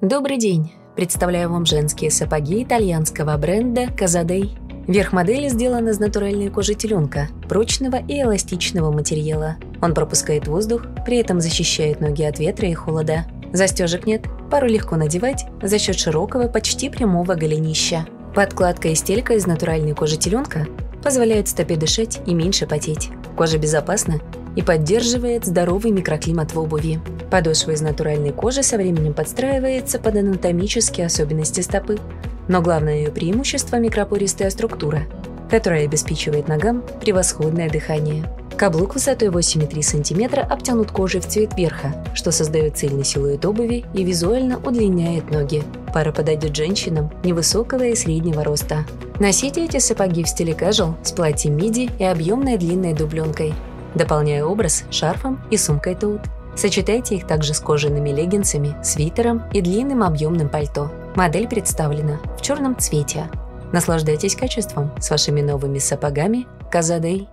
Добрый день! Представляю вам женские сапоги итальянского бренда Казадей. Верх модели сделан из натуральной кожи теленка, прочного и эластичного материала. Он пропускает воздух, при этом защищает ноги от ветра и холода. Застежек нет, пару легко надевать за счет широкого, почти прямого голенища. Подкладка и стелька из натуральной кожи теленка позволяют стопе дышать и меньше потеть. Кожа безопасна и поддерживает здоровый микроклимат в обуви. Подошва из натуральной кожи со временем подстраивается под анатомические особенности стопы, но главное ее преимущество – микропористая структура, которая обеспечивает ногам превосходное дыхание. Каблук высотой 8,3 см обтянут кожей в цвет верха, что создает цельный силуэт обуви и визуально удлиняет ноги. Пара подойдет женщинам невысокого и среднего роста. Носите эти сапоги в стиле casual с платьем миди и объемной длинной дубленкой – дополняя образ шарфом и сумкой тоут. Сочетайте их также с кожаными леггинсами, свитером и длинным объемным пальто. Модель представлена в черном цвете. Наслаждайтесь качеством с вашими новыми сапогами Казадей.